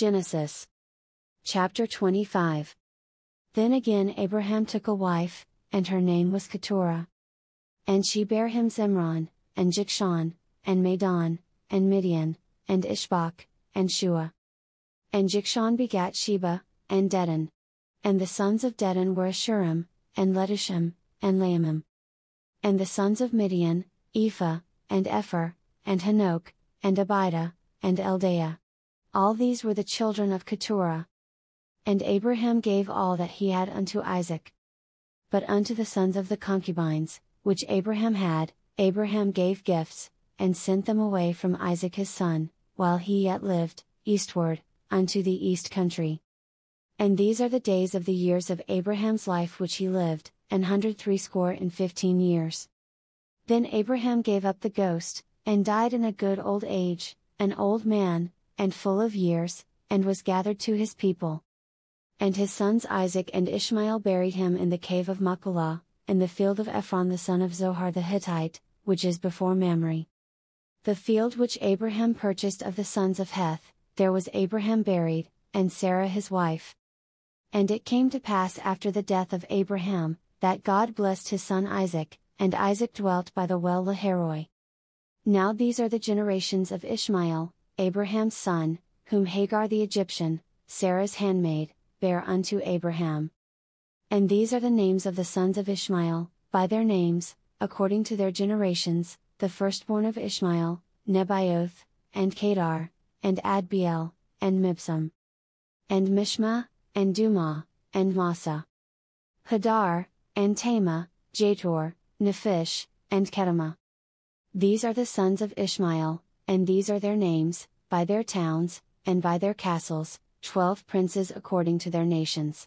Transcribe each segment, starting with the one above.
Genesis. Chapter 25. Then again Abraham took a wife, and her name was Keturah. And she bare him Zimron, and Jokshan, and Medan, and Midian, and Ishbak, and Shua. And Jokshan begat Sheba, and Dedan. And the sons of Dedan were Asshurim, and Letushim, and Leummim. And the sons of Midian, Ephah, and Epher, and Hanoch, and Abidah, and Eldaah. All these were the children of Keturah. And Abraham gave all that he had unto Isaac. But unto the sons of the concubines, which Abraham had, Abraham gave gifts, and sent them away from Isaac his son, while he yet lived, eastward, unto the east country. And these are the days of the years of Abraham's life which he lived, an hundred threescore and fifteen years. Then Abraham gave up the ghost, and died in a good old age, an old man, and full of years, and was gathered to his people. And his sons Isaac and Ishmael buried him in the cave of Machpelah, in the field of Ephron the son of Zohar the Hittite, which is before Mamre. The field which Abraham purchased of the sons of Heth, there was Abraham buried, and Sarah his wife. And it came to pass after the death of Abraham, that God blessed his son Isaac, and Isaac dwelt by the well Lahairoi. Now these are the generations of Ishmael, Abraham's son, whom Hagar the Egyptian, Sarah's handmaid, bare unto Abraham. And these are the names of the sons of Ishmael, by their names, according to their generations, the firstborn of Ishmael, Nebajoth, and Kedar, and Adbeel, and Mibsam. And Mishma, and Dumah, and Massa. Hadar, and Tema, Jetur, Naphish, and Kedemah. These are the sons of Ishmael, and these are their names, by their towns, and by their castles, twelve princes according to their nations.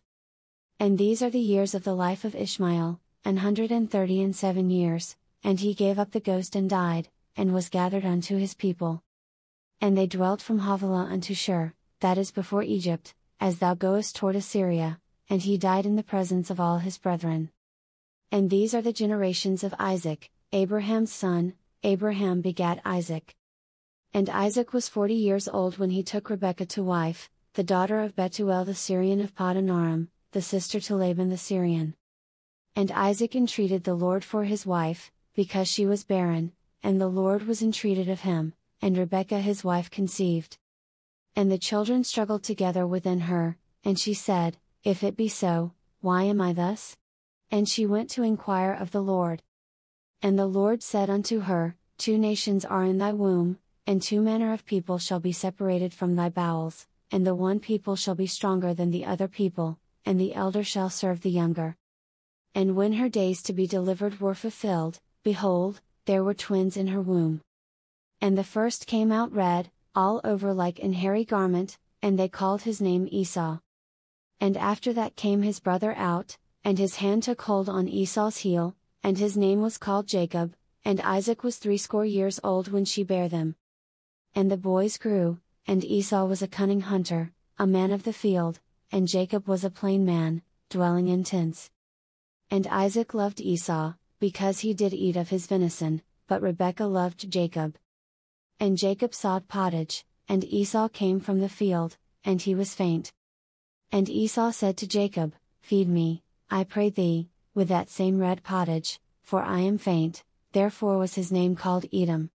And these are the years of the life of Ishmael, an hundred and thirty and seven years, and he gave up the ghost and died, and was gathered unto his people. And they dwelt from Havilah unto Shur, that is before Egypt, as thou goest toward Assyria, and he died in the presence of all his brethren. And these are the generations of Isaac, Abraham's son, Abraham begat Isaac. And Isaac was forty years old when he took Rebekah to wife, the daughter of Bethuel the Syrian of Padanaram, the sister to Laban the Syrian. And Isaac entreated the Lord for his wife, because she was barren, and the Lord was entreated of him, and Rebekah his wife conceived. And the children struggled together within her, and she said, If it be so, why am I thus? And she went to inquire of the Lord. And the Lord said unto her, Two nations are in thy womb, and two manner of people shall be separated from thy bowels, and the one people shall be stronger than the other people, and the elder shall serve the younger. And when her days to be delivered were fulfilled, behold, there were twins in her womb. And the first came out red, all over like an hairy garment, and they called his name Esau. And after that came his brother out, and his hand took hold on Esau's heel, and his name was called Jacob, and Isaac was threescore years old when she bare them. And the boys grew, and Esau was a cunning hunter, a man of the field, and Jacob was a plain man, dwelling in tents. And Isaac loved Esau, because he did eat of his venison, but Rebekah loved Jacob. And Jacob sought pottage, and Esau came from the field, and he was faint. And Esau said to Jacob, Feed me, I pray thee, with that same red pottage, for I am faint, therefore was his name called Edom.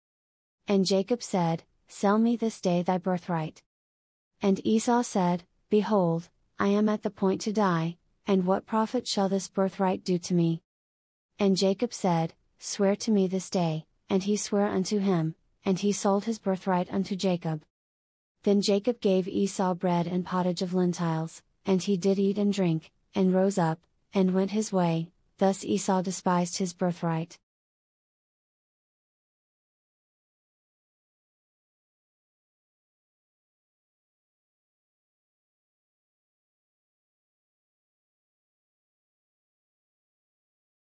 And Jacob said, Sell me this day thy birthright. And Esau said, Behold, I am at the point to die, and what profit shall this birthright do to me? And Jacob said, Swear to me this day, and he sware unto him, and he sold his birthright unto Jacob. Then Jacob gave Esau bread and pottage of lentiles, and he did eat and drink, and rose up, and went his way, thus Esau despised his birthright.